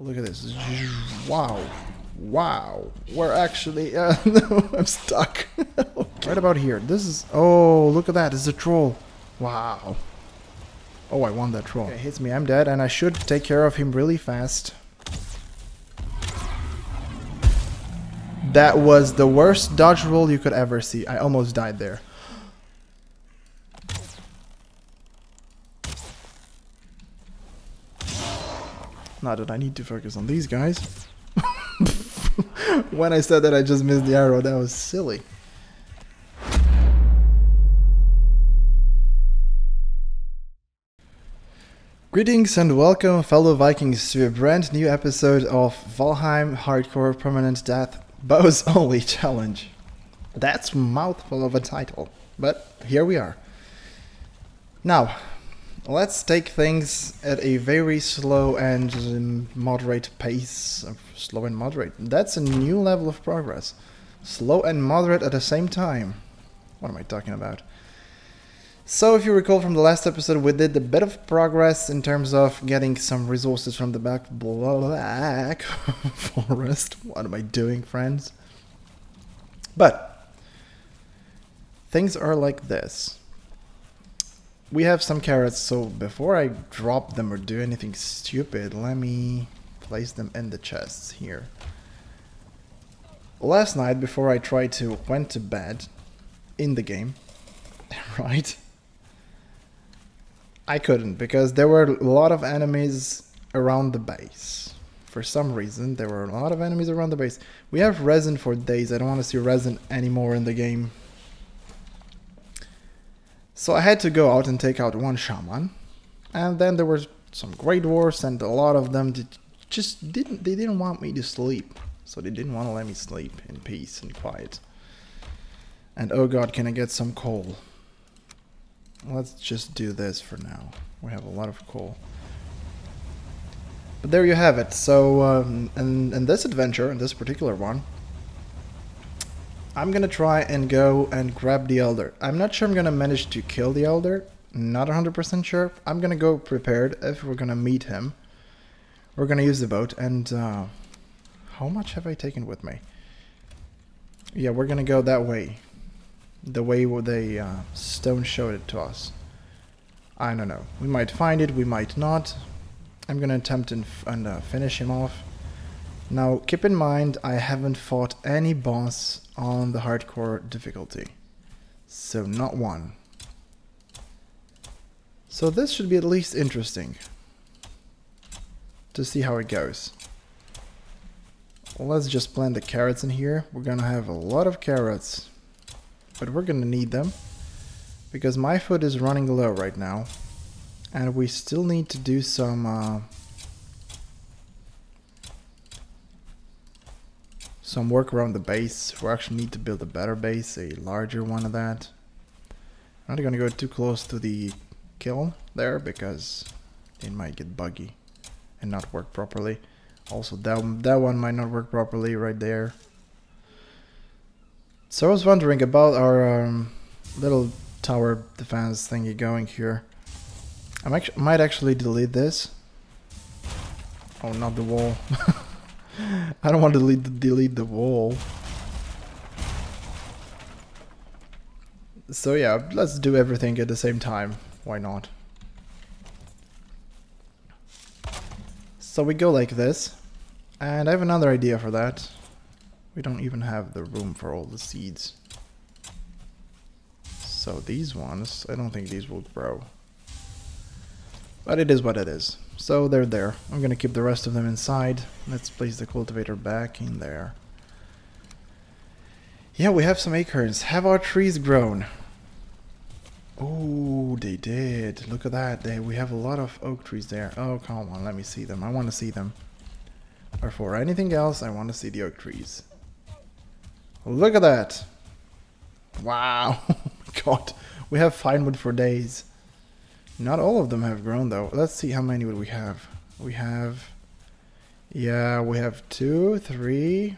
Look at this. Wow. Wow. We're actually... Uh, no, I'm stuck. okay. Right about here. This is... Oh, look at that. It's a troll. Wow. Oh, I won that troll. Okay, hits me. I'm dead, and I should take care of him really fast. That was the worst dodge roll you could ever see. I almost died there. Now that I need to focus on these guys. when I said that I just missed the arrow, that was silly. Greetings and welcome fellow Vikings to a brand new episode of Valheim Hardcore Permanent Death Bows Only Challenge. That's mouthful of a title, but here we are. Now, let's take things at a very slow and moderate pace. Slow and moderate. That's a new level of progress. Slow and moderate at the same time. What am I talking about? So if you recall from the last episode, we did a bit of progress in terms of getting some resources from the back black forest. What am I doing, friends? But things are like this. We have some carrots, so before I drop them or do anything stupid, let me place them in the chests here. Last night, before I tried to went to bed in the game, right? I couldn't because there were a lot of enemies around the base. For some reason, there were a lot of enemies around the base. We have resin for days. I don't want to see resin anymore in the game. So I had to go out and take out one shaman. And then there were some Greydwarfs and a lot of them did, just didn't, they didn't want me to sleep. So they didn't want to let me sleep in peace and quiet. And oh god, can I get some coal? Let's just do this for now. We have a lot of coal. But there you have it. So, um, in, in this adventure, in this particular one, I'm gonna try and go and grab the Elder. I'm not sure I'm gonna manage to kill the Elder. Not 100% sure. I'm gonna go prepared if we're gonna meet him. We're gonna use the boat and... Uh, how much have I taken with me? Yeah, we're gonna go that way the way the uh, stone showed it to us. I don't know. We might find it, we might not. I'm gonna attempt and, and uh, finish him off. Now, keep in mind, I haven't fought any boss on the hardcore difficulty. So, not one. So this should be at least interesting. To see how it goes. Let's just plant the carrots in here. We're gonna have a lot of carrots but we're gonna need them because my foot is running low right now and we still need to do some uh, some work around the base we actually need to build a better base a larger one of that I'm not gonna go too close to the kiln there because it might get buggy and not work properly also that, that one might not work properly right there so I was wondering about our um, little tower defense thingy going here. I might actually delete this. Oh, not the wall. I don't want to delete the, delete the wall. So yeah, let's do everything at the same time. Why not? So we go like this. And I have another idea for that. We don't even have the room for all the seeds. So these ones, I don't think these will grow. But it is what it is. So they're there. I'm gonna keep the rest of them inside. Let's place the cultivator back in there. Yeah, we have some acorns. Have our trees grown? Oh, they did. Look at that. They, we have a lot of oak trees there. Oh, come on. Let me see them. I want to see them. Before anything else, I want to see the oak trees. Look at that. Wow. Oh God, we have fine wood for days. Not all of them have grown though. Let's see how many would we have. We have, yeah, we have two, three,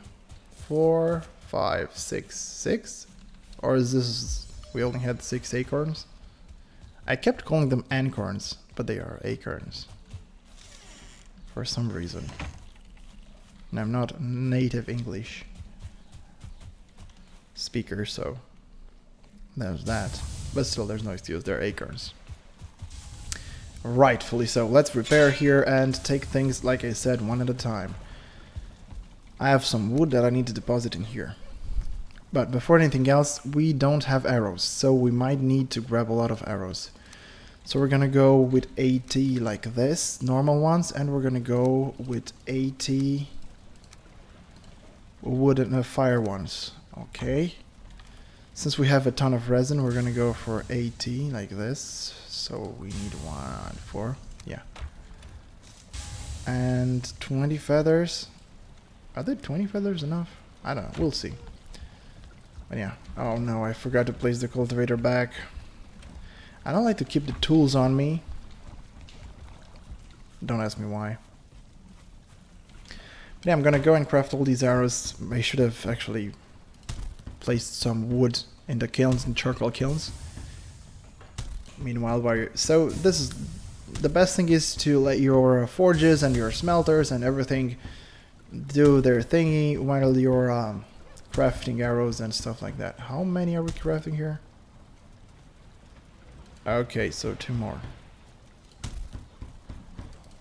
four, five, six, six? Or is this, we only had six acorns? I kept calling them acorns, but they are acorns. For some reason. And I'm not native English speaker, so there's that. But still, there's no excuse. They're acorns. Rightfully so. Let's repair here and take things, like I said, one at a time. I have some wood that I need to deposit in here. But before anything else, we don't have arrows, so we might need to grab a lot of arrows. So we're gonna go with 80 like this, normal ones, and we're gonna go with 80 wooden uh, fire ones. Okay. Since we have a ton of resin, we're gonna go for 80 like this. So we need one, four, yeah. And 20 feathers. Are there 20 feathers enough? I don't know, we'll see. But yeah, oh no, I forgot to place the cultivator back. I don't like to keep the tools on me. Don't ask me why. But yeah, I'm gonna go and craft all these arrows. I should have actually placed some wood in the kilns and charcoal kilns. Meanwhile, while you're, so this is the best thing is to let your forges and your smelters and everything do their thingy while you're um, crafting arrows and stuff like that. How many are we crafting here? Okay, so two more.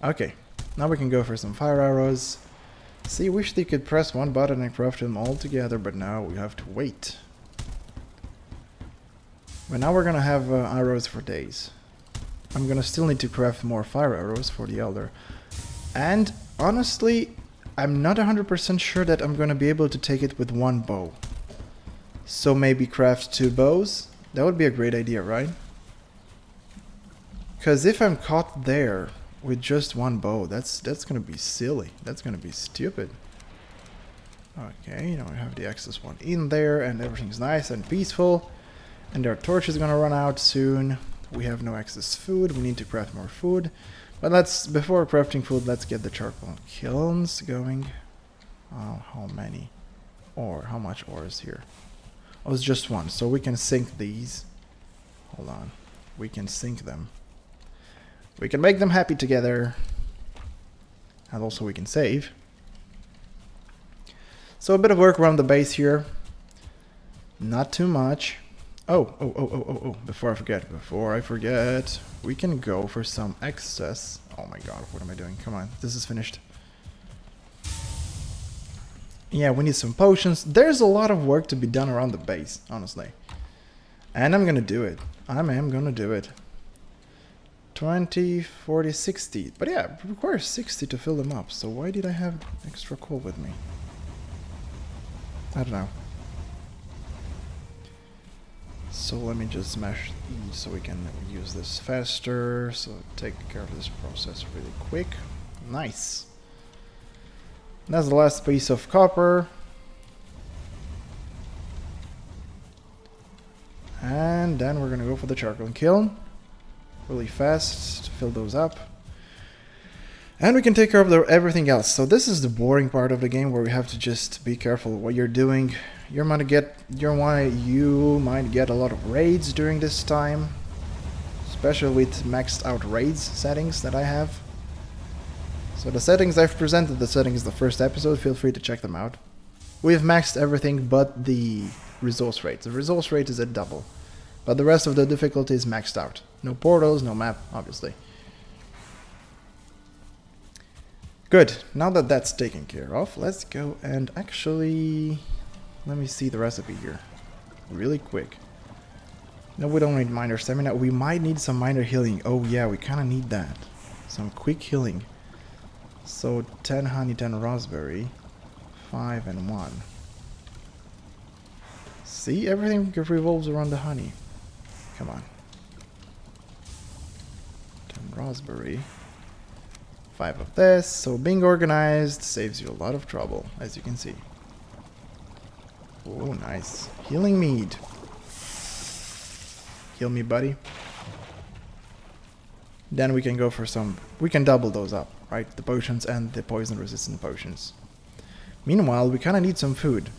Okay, now we can go for some fire arrows. See, wish they could press one button and craft them all together, but now we have to wait. But now we're gonna have uh, arrows for days. I'm gonna still need to craft more fire arrows for the Elder. And honestly, I'm not 100% sure that I'm gonna be able to take it with one bow. So maybe craft two bows? That would be a great idea, right? Because if I'm caught there with just one bow, that's that's gonna be silly. That's gonna be stupid. Okay, now we have the excess one in there and everything's nice and peaceful. And our torch is gonna run out soon. We have no excess food, we need to craft more food. But let's, before crafting food, let's get the charcoal kilns going. Oh, how many? Ore, how much ore is here? Oh, it's just one, so we can sink these. Hold on, we can sink them. We can make them happy together. And also we can save. So a bit of work around the base here. Not too much. Oh, oh, oh, oh, oh, oh, before I forget, before I forget, we can go for some excess. Oh my god, what am I doing? Come on, this is finished. Yeah, we need some potions. There's a lot of work to be done around the base, honestly. And I'm gonna do it. I am gonna do it. 20, 40, 60. But yeah, it requires 60 to fill them up. So why did I have extra coal with me? I don't know. So let me just smash so we can use this faster. So take care of this process really quick. Nice. That's the last piece of copper. And then we're gonna go for the charcoal kiln. Really fast to fill those up. And we can take care of the, everything else. So this is the boring part of the game where we have to just be careful what you're doing. You might get you might you might get a lot of raids during this time, especially with maxed out raids settings that I have. So the settings I've presented the settings in the first episode. Feel free to check them out. We've maxed everything but the resource rate. The resource rate is at double, but the rest of the difficulty is maxed out. No portals, no map, obviously. Good. Now that that's taken care of, let's go and actually... Let me see the recipe here. Really quick. No, we don't need minor stamina. We might need some minor healing. Oh yeah, we kind of need that. Some quick healing. So 10 honey, 10 raspberry. 5 and 1. See, everything revolves around the honey. Come on. 10 raspberry five of this. So being organized saves you a lot of trouble, as you can see. Oh, nice. Healing mead. Heal me, buddy. Then we can go for some... We can double those up, right? The potions and the poison-resistant potions. Meanwhile, we kind of need some food.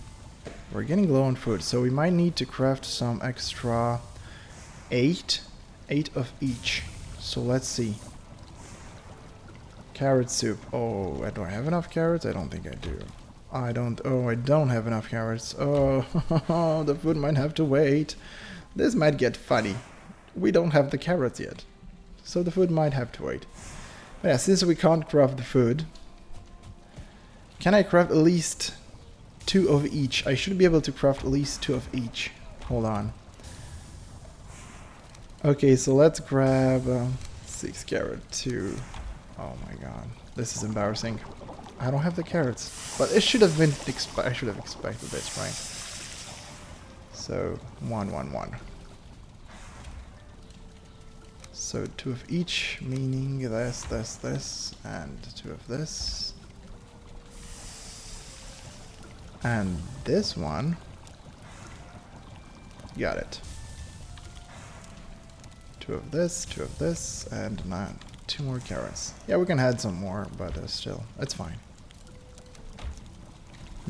We're getting low on food, so we might need to craft some extra... Eight? Eight of each. So let's see. Carrot soup. Oh, do I have enough carrots? I don't think I do. I don't. Oh, I don't have enough carrots. Oh, the food might have to wait. This might get funny. We don't have the carrots yet. So the food might have to wait. But yeah, since we can't craft the food, can I craft at least two of each? I should be able to craft at least two of each. Hold on. Okay, so let's grab uh, six carrot two. Oh my god, this is embarrassing. I don't have the carrots, but it should have been. I should have expected this, right? So one, one, one. So two of each, meaning this, this, this, and two of this. And this one. Got it. Two of this, two of this, and nine, two more carrots. Yeah, we can add some more, but uh, still, it's fine.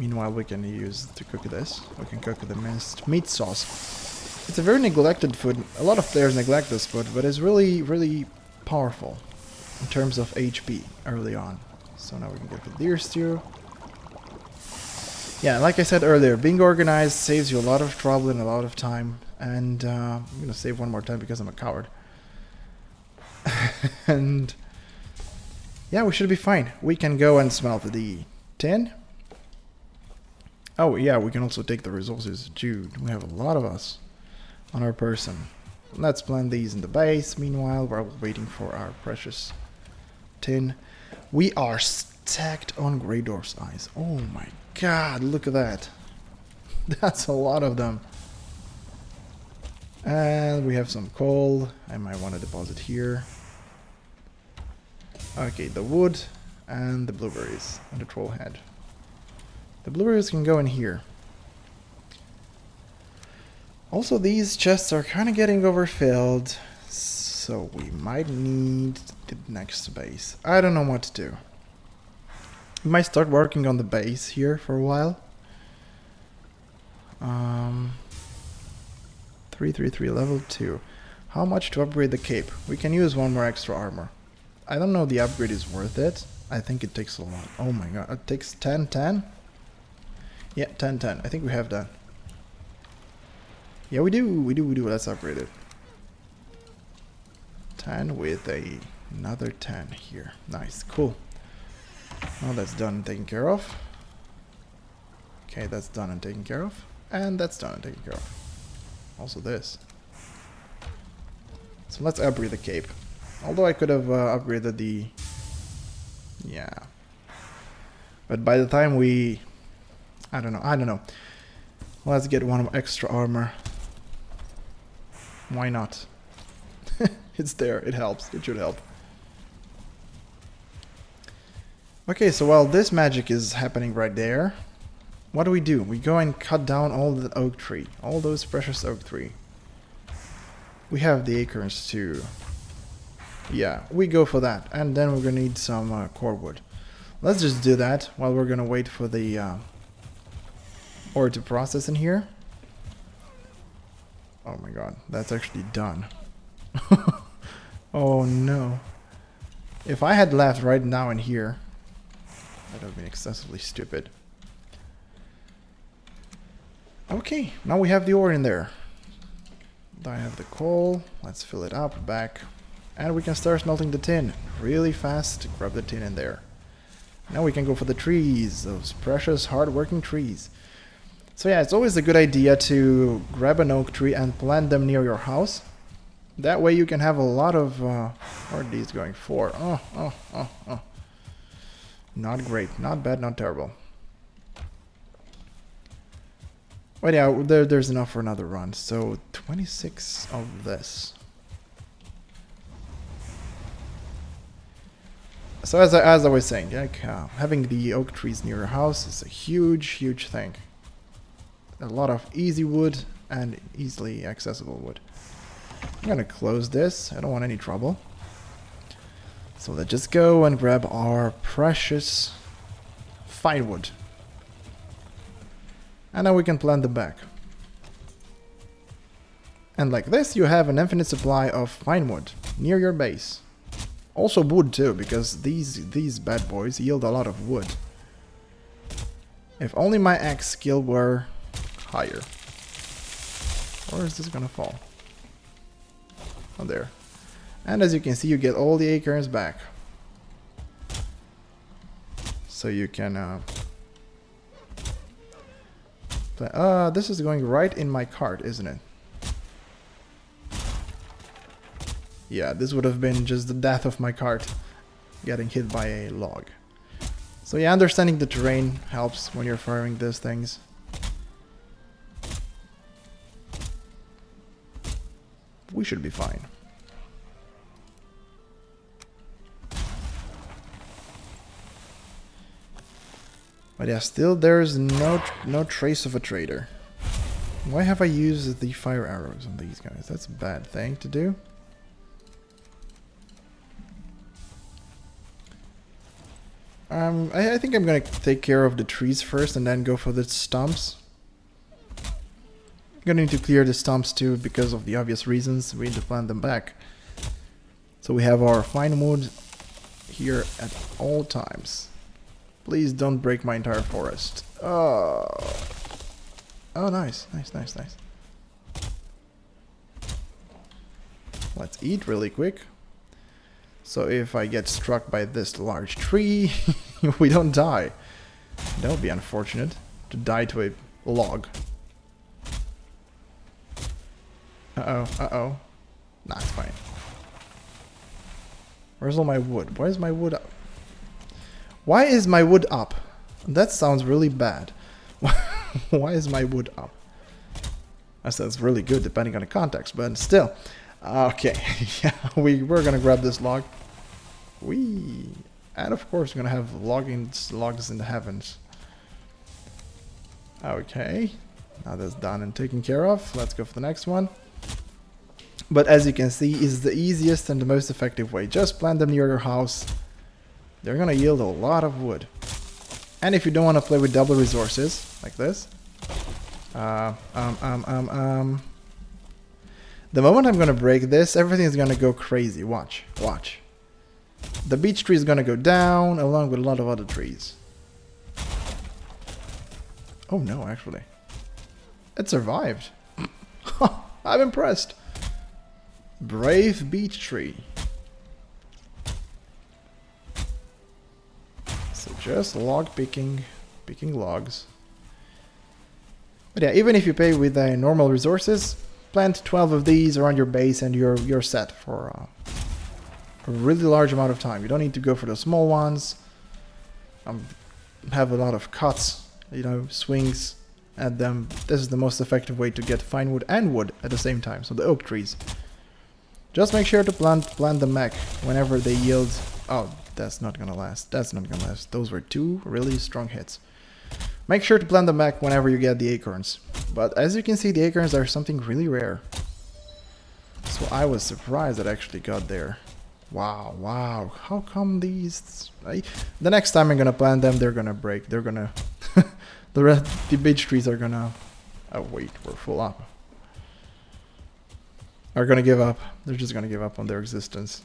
Meanwhile, we can use to cook this. We can cook the minced meat sauce. It's a very neglected food. A lot of players neglect this food, but it's really, really powerful in terms of HP early on. So now we can get the deer stew. Yeah, like I said earlier, being organized saves you a lot of trouble and a lot of time. And uh, I'm to save one more time because I'm a coward. and yeah, we should be fine. We can go and smelt the tin. Oh yeah, we can also take the resources. Dude, we have a lot of us on our person. Let's plant these in the base. Meanwhile, we're waiting for our precious tin. We are stacked on Greydwarf's eyes. Oh my god, look at that. That's a lot of them. And we have some coal. I might want to deposit here. Okay, the wood and the blueberries and the troll head. The blueberries can go in here. Also, these chests are kind of getting overfilled, so we might need the next base. I don't know what to do. We might start working on the base here for a while. Um, 333 level 2. How much to upgrade the cape? We can use one more extra armor. I don't know if the upgrade is worth it. I think it takes a lot. Oh my god, it takes 10, 10? Yeah, 10, 10. I think we have that. Yeah, we do, we do, we do. Let's upgrade it. 10 with a another 10 here. Nice, cool. Well, that's done and taken care of. Okay, that's done and taken care of. And that's done and taken care of. Also this. So let's upgrade the cape. Although I could have uh, upgraded the... Yeah. But by the time we... I don't know, I don't know. Let's get one extra armor. Why not? it's there, it helps, it should help. Okay, so while this magic is happening right there, what do we do? We go and cut down all the oak tree, all those precious oak tree. We have the acorns too. Yeah, we go for that, and then we're gonna need some uh, core wood. Let's just do that while we're gonna wait for the uh, ore to process in here. Oh my god, that's actually done. oh no. If I had left right now in here, that would have been excessively stupid. Okay, now we have the ore in there. I have the coal. Let's fill it up back. And we can start smelting the tin really fast. Grab the tin in there. Now we can go for the trees, those precious hard-working trees. So yeah, it's always a good idea to grab an oak tree and plant them near your house. That way you can have a lot of... Uh, are these going for? Oh, oh, oh, oh. Not great. Not bad, not terrible. But yeah, there, there's enough for another run. So 26 of this. So as I, as I was saying, like, uh, having the oak trees near your house is a huge, huge thing. A lot of easy wood and easily accessible wood. I'm gonna close this. I don't want any trouble. So let's just go and grab our precious fine wood. And now we can plant them back. And like this, you have an infinite supply of fine wood near your base. Also wood too, because these these bad boys yield a lot of wood. If only my axe skill were higher. Where is this gonna fall? Oh, there. And as you can see, you get all the acorns back. So you can... Uh. Uh, this is going right in my cart, isn't it? Yeah, this would have been just the death of my cart. Getting hit by a log. So yeah, understanding the terrain helps when you're firing these things. We should be fine. But yeah, still there's no no trace of a trader. Why have I used the fire arrows on these guys? That's a bad thing to do. Um, I, I think I'm gonna take care of the trees first and then go for the stumps. I'm gonna need to clear the stumps too because of the obvious reasons. We need to plant them back. So we have our fine wood here at all times. Please don't break my entire forest. Oh, oh nice, nice, nice, nice. Let's eat really quick. So if I get struck by this large tree, we don't die. That would be unfortunate, to die to a log. Uh-oh, uh-oh. Nah, it's fine. Where's all my wood? Why is my wood up? Why is my wood up? That sounds really bad. Why is my wood up? That sounds really good depending on the context, but still. Okay, yeah, we, we're gonna grab this log. We and of course we're gonna have loggings logs in the heavens. Okay. Now that's done and taken care of. Let's go for the next one. But as you can see, is the easiest and the most effective way. Just plant them near your house. They're gonna yield a lot of wood. And if you don't want to play with double resources, like this. Uh, um, um, um, um. The moment I'm gonna break this, everything's gonna go crazy. Watch, watch. The beech tree is gonna go down along with a lot of other trees. Oh no, actually. It survived. I'm impressed. Brave beech tree. So just log picking, picking logs. But yeah, even if you pay with uh, normal resources, plant 12 of these around your base and you're, you're set for uh, a really large amount of time. You don't need to go for the small ones. Um, have a lot of cuts, you know, swings at them. This is the most effective way to get fine wood and wood at the same time, so the oak trees. Just make sure to plant plant the mech whenever they yield... Oh, that's not gonna last. That's not gonna last. Those were two really strong hits. Make sure to plant the mech whenever you get the acorns. But as you can see, the acorns are something really rare. So I was surprised that I actually got there. Wow, wow. How come these... I, the next time I'm gonna plant them, they're gonna break. They're gonna... the rest, the beech trees are gonna... Oh wait, we're full up. Are gonna give up. They're just gonna give up on their existence.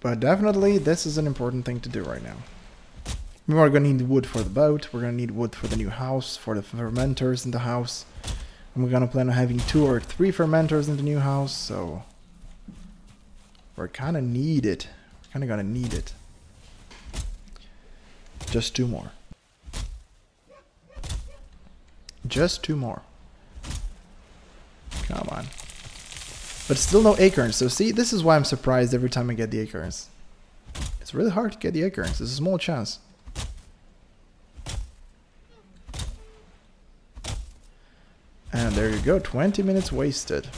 But definitely, this is an important thing to do right now. We are gonna need wood for the boat. We're gonna need wood for the new house, for the fermenters in the house. And we're gonna plan on having two or three fermenters in the new house, so we're kind of need it. We're kind of gonna need it. Just two more. Just two more. Come on. But still no acorns. So see, this is why I'm surprised every time I get the acorns. It's really hard to get the acorns. There's a small chance. And there you go, 20 minutes wasted.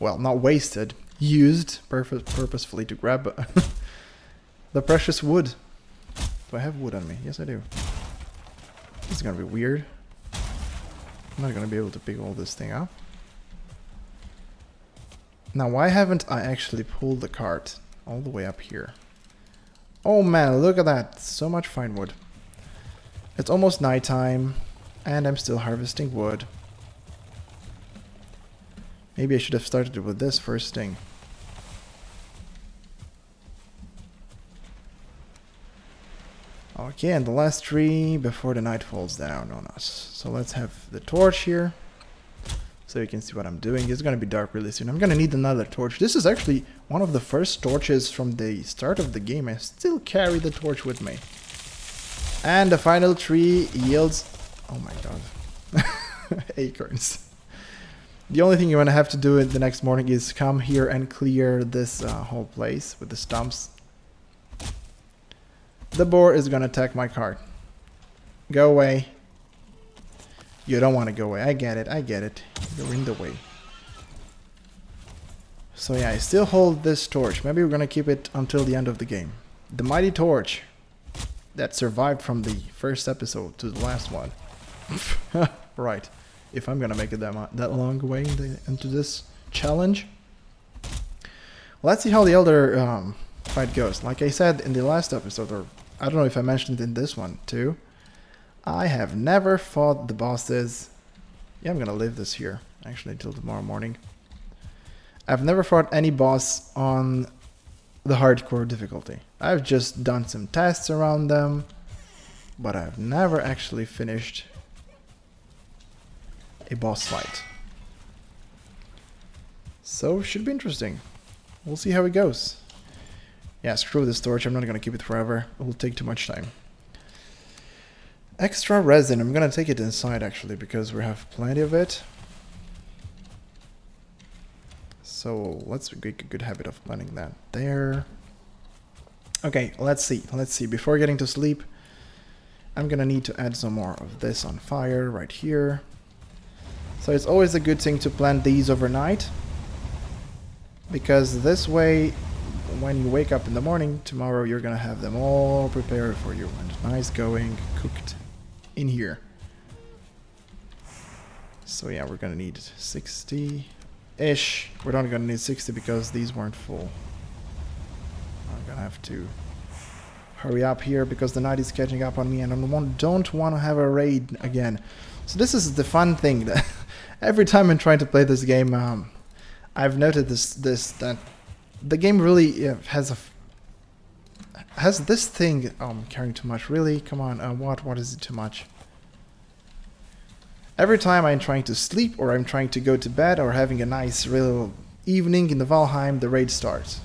Well, not wasted, used purpose purposefully to grab the precious wood. Do I have wood on me? Yes, I do. This is gonna be weird. I'm not gonna be able to pick all this thing up. Now, why haven't I actually pulled the cart all the way up here? Oh man, look at that. So much fine wood. It's almost nighttime, and I'm still harvesting wood. Maybe I should have started with this first thing. Okay, and the last tree before the night falls down on us. So let's have the torch here. So you can see what I'm doing. It's gonna be dark really soon. I'm gonna need another torch. This is actually one of the first torches from the start of the game. I still carry the torch with me. And the final tree yields... Oh my god. Acorns. The only thing you're gonna have to do it the next morning is come here and clear this uh, whole place with the stumps. The boar is gonna attack my cart. Go away. You don't want to go away. I get it. I get it. You're in the way. So yeah, I still hold this torch. Maybe we're gonna keep it until the end of the game. The mighty torch that survived from the first episode to the last one. right if I'm gonna make it that, that long way into, this challenge. Let's see how the Elder um, fight goes. Like I said in the last episode, or I don't know if I mentioned in this one too, I have never fought the bosses. Yeah, I'm gonna leave this here, actually, until tomorrow morning. I've never fought any boss on the hardcore difficulty. I've just done some tests around them, but I've never actually finished a boss fight. So, should be interesting. We'll see how it goes. Yeah, screw the storage, I'm not gonna keep it forever. It will take too much time. Extra resin, I'm gonna take it inside actually, because we have plenty of it. So, let's make a good habit of planting that there. Okay, let's see, let's see. Before getting to sleep, I'm gonna need to add some more of this on fire right here. So it's always a good thing to plant these overnight because this way when you wake up in the morning tomorrow you're gonna have them all prepared for you and nice going cooked in here. So yeah, we're gonna need 60-ish. We're not gonna need 60 because these weren't full. I'm gonna have to hurry up here because the night is catching up on me and I don't want to have a raid again. So this is the fun thing that every time I'm trying to play this game, um, I've noted this this that the game really has a has this thing. Oh, I'm carrying too much. Really? Come on. Uh, what? What is it too much? Every time I'm trying to sleep or I'm trying to go to bed or having a nice real evening in the Valheim, the raid starts.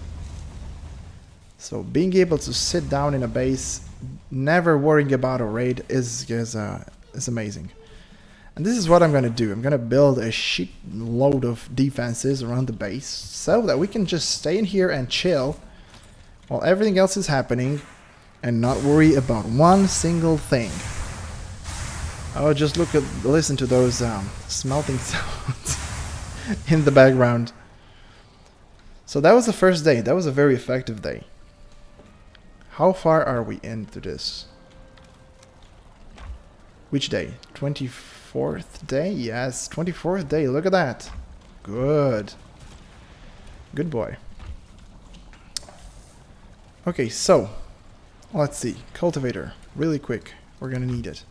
So being able to sit down in a base, never worrying about a raid is is uh, is amazing. And this is what I'm going to do. I'm going to build a shit load of defenses around the base so that we can just stay in here and chill while everything else is happening and not worry about one single thing. Oh, just look at, listen to those um, smelting sounds in the background. So that was the first day. That was a very effective day. How far are we into this? Which day? 24th day? Yes, 24th day. Look at that. Good. Good boy. Okay, so let's see. Cultivator, really quick. We're gonna need it.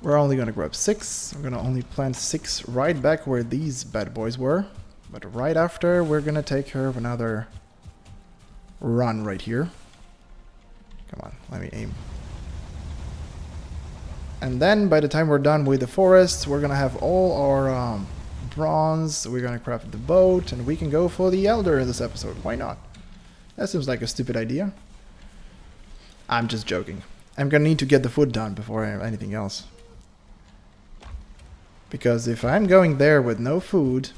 We're only gonna grab six. I'm gonna only plant six right back where these bad boys were. But right after, we're gonna take care of another run right here. Come on, let me aim. And then by the time we're done with the forest, we're gonna have all our um, bronze, we're gonna craft the boat, and we can go for the Elder in this episode. Why not? That seems like a stupid idea. I'm just joking. I'm gonna need to get the food done before anything else. Because if I'm going there with no food,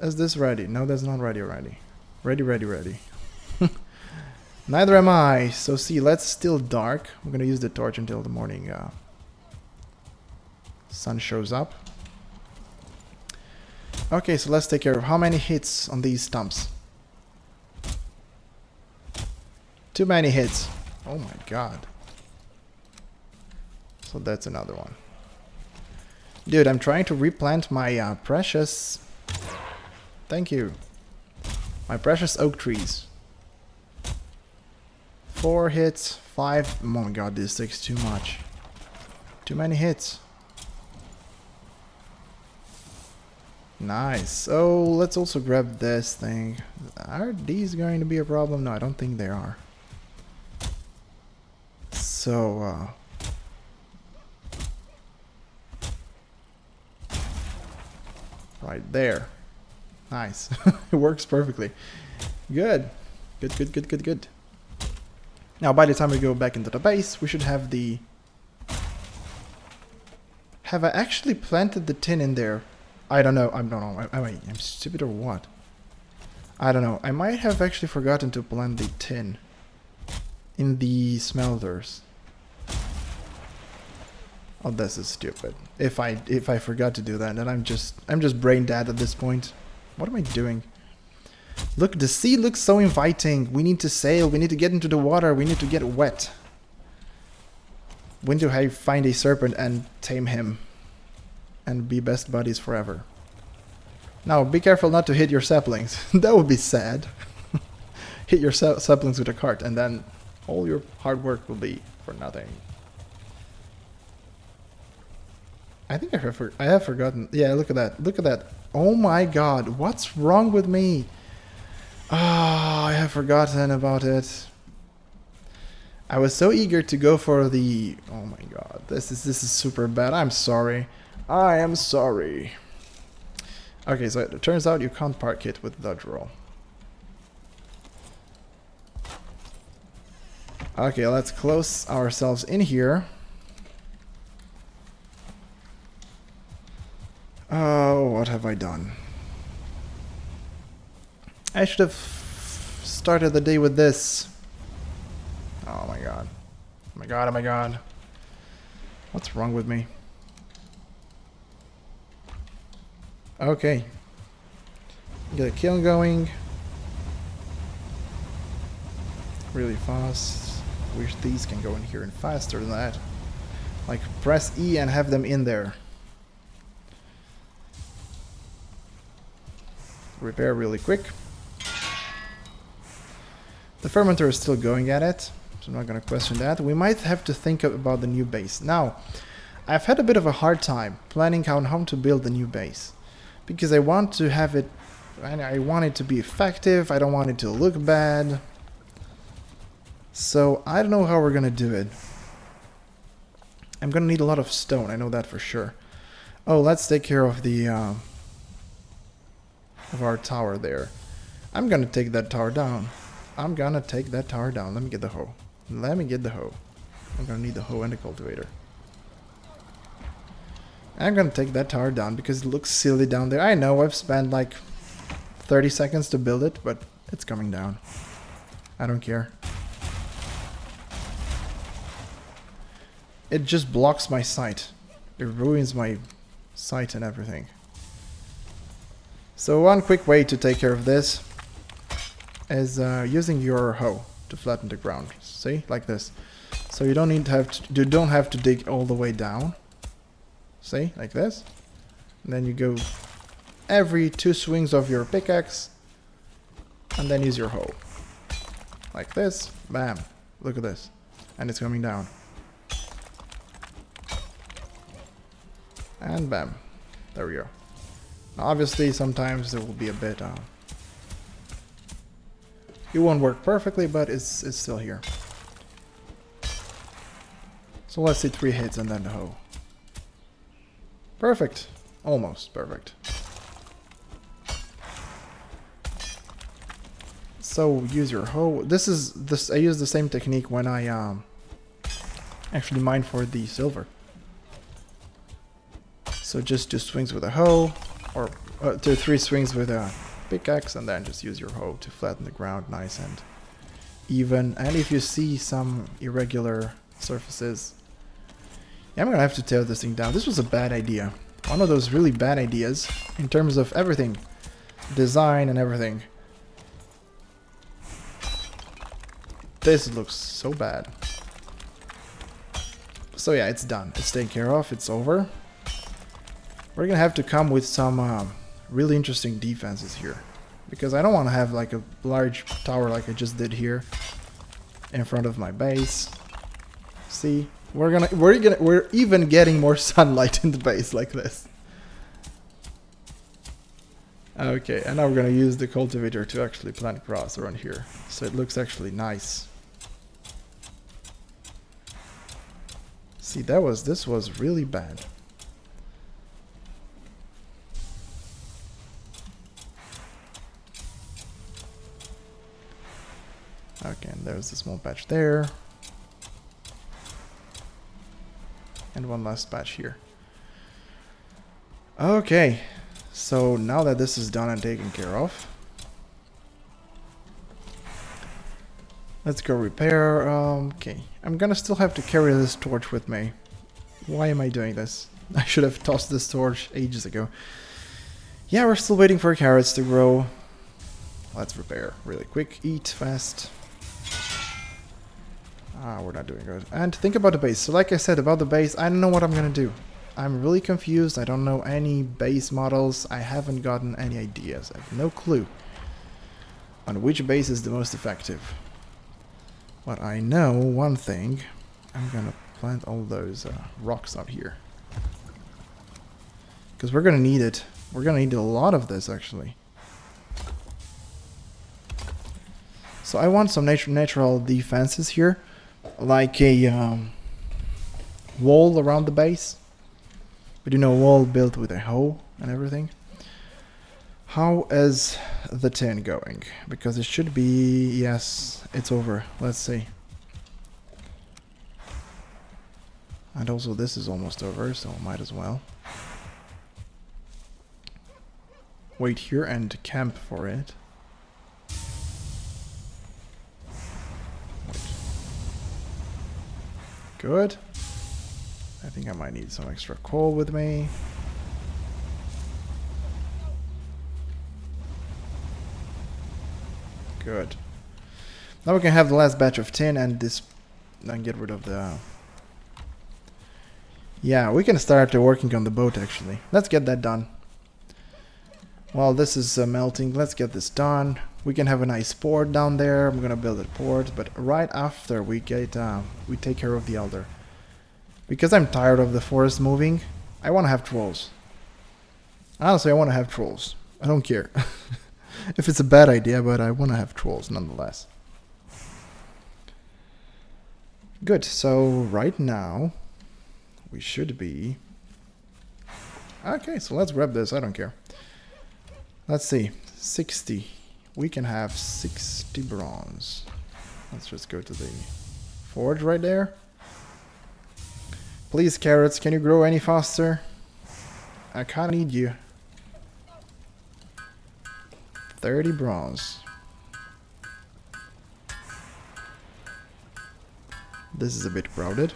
is this ready? No, that's not ready already. Ready, ready, ready. Neither am I. So see, let's still dark. I'm gonna use the torch until the morning uh, Sun shows up. Okay, so let's take care of how many hits on these stumps. Too many hits. Oh my god. So that's another one. Dude, I'm trying to replant my uh, precious... Thank you. My precious oak trees. Four hits, five... Oh my god, this takes too much. Too many hits. Nice. So let's also grab this thing. Are these going to be a problem? No, I don't think they are. So, uh, right there. Nice. it works perfectly. Good. Good, good, good, good, good. Now, by the time we go back into the base, we should have the... Have I actually planted the tin in there? I don't know. I don't know. I, I, I'm stupid or what? I don't know. I might have actually forgotten to plant the tin in the smelters. Oh, this is stupid. If I if I forgot to do that, then I'm just I'm just brain dead at this point. What am I doing? Look, the sea looks so inviting. We need to sail. We need to get into the water. We need to get wet. When do I find a serpent and tame him? And be best buddies forever. Now, be careful not to hit your saplings. that would be sad. hit your saplings with a cart and then all your hard work will be for nothing. I think I have, I have forgotten. Yeah, look at that. Look at that. Oh my god, what's wrong with me? Ah, oh, I have forgotten about it. I was so eager to go for the... Oh my god, this is this is super bad. I'm sorry. I am sorry. Okay, so it turns out you can't park it with dodge roll. Okay, let's close ourselves in here. Oh, what have I done? I should have started the day with this. Oh my god. Oh my god, oh my god. What's wrong with me? Okay. Get a kill going. Really fast. Wish these can go in here and faster than that. Like press E and have them in there. Repair really quick. The fermenter is still going at it, so I'm not going to question that. We might have to think about the new base. Now, I've had a bit of a hard time planning how, how to build the new base. Because I want to have it, I want it to be effective, I don't want it to look bad. So I don't know how we're going to do it. I'm going to need a lot of stone, I know that for sure. Oh, let's take care of the... Uh, of our tower there. I'm gonna take that tower down. I'm gonna take that tower down. Let me get the hoe. Let me get the hoe. I'm gonna need the hoe and the cultivator. I'm gonna take that tower down because it looks silly down there. I know I've spent like 30 seconds to build it, but it's coming down. I don't care. It just blocks my sight. It ruins my sight and everything. So one quick way to take care of this is uh, using your hoe to flatten the ground. See, like this. So you don't need to have to, you don't have to dig all the way down. See, like this. And then you go every two swings of your pickaxe, and then use your hoe. Like this. Bam. Look at this. And it's coming down. And bam. There we go. Obviously, sometimes there will be a bit. Uh, it won't work perfectly, but it's it's still here. So let's see three hits and then the hoe. Perfect. Almost perfect. So use your hoe. This is this. I use the same technique when I um actually mine for the silver. So just do swings with a hoe, or uh, do three swings with a pickaxe and then just use your hoe to flatten the ground nice and even. And if you see some irregular surfaces, yeah, I'm gonna have to tear this thing down. This was a bad idea. One of those really bad ideas in terms of everything. Design and everything. This looks so bad. So yeah, it's done. It's taken care of. It's over. We're gonna have to come with some um, really interesting defenses here. Because I don't want to have like a large tower like I just did here in front of my base. See, we're gonna we're gonna we're even getting more sunlight in the base like this. Okay, and now we're gonna use the cultivator to actually plant grass around here, so it looks actually nice. See, that was, this was really bad. Okay, and there's a small batch there. And one last batch here. Okay, so now that this is done and taken care of, let's go repair. Um, okay, I'm gonna still have to carry this torch with me. Why am I doing this? I should have tossed this torch ages ago. Yeah, we're still waiting for carrots to grow. Let's repair really quick. Eat fast. Ah, we're not doing good. And think about the base. So like I said about the base, I don't know what I'm gonna do. I'm really confused. I don't know any base models. I haven't gotten any ideas. I have no clue on which base is the most effective. But I know one thing. I'm gonna plant all those uh, rocks out here. Because we're gonna need it. We're gonna need a lot of this actually. So I want some nat natural defenses here like a um, wall around the base. But you know, a wall built with a hole and everything. How is the tin going? Because it should be... Yes, it's over. Let's see. And also this is almost over, so might as well. Wait here and camp for it. Good. I think I might need some extra coal with me. Good. Now we can have the last batch of tin and this and get rid of the yeah, we can start working on the boat actually. Let's get that done. While this is uh, melting, let's get this done. We can have a nice port down there. I'm gonna build a port, but right after we get, uh, we take care of the elder. Because I'm tired of the forest moving, I want to have trolls. Honestly, I want to have trolls. I don't care. if it's a bad idea, but I want to have trolls nonetheless. Good, so right now, we should be... Okay, so let's grab this, I don't care. Let's see, 60 we can have 60 bronze. Let's just go to the forge right there. Please, carrots, can you grow any faster? I kinda need you. 30 bronze. This is a bit crowded.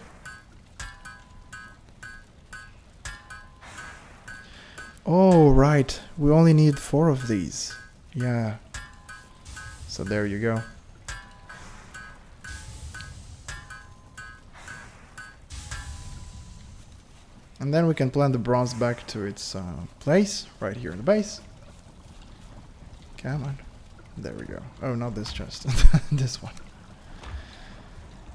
Oh, right. We only need four of these. Yeah, so there you go. And then we can plant the bronze back to its uh, place, right here in the base. Come on. There we go. Oh, not this chest. this one.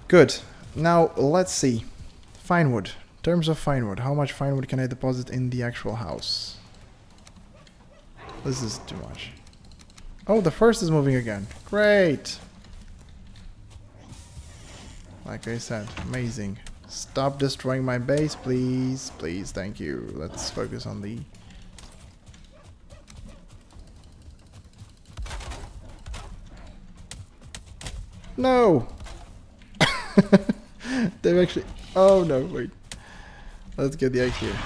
Good. Now, let's see. Fine wood. Terms of fine wood, how much fine wood can I deposit in the actual house? This is too much. Oh, the first is moving again. Great! Like I said, amazing. Stop destroying my base, please. Please, thank you. Let's focus on the... No! They've actually... Oh no, wait. Let's get the egg here.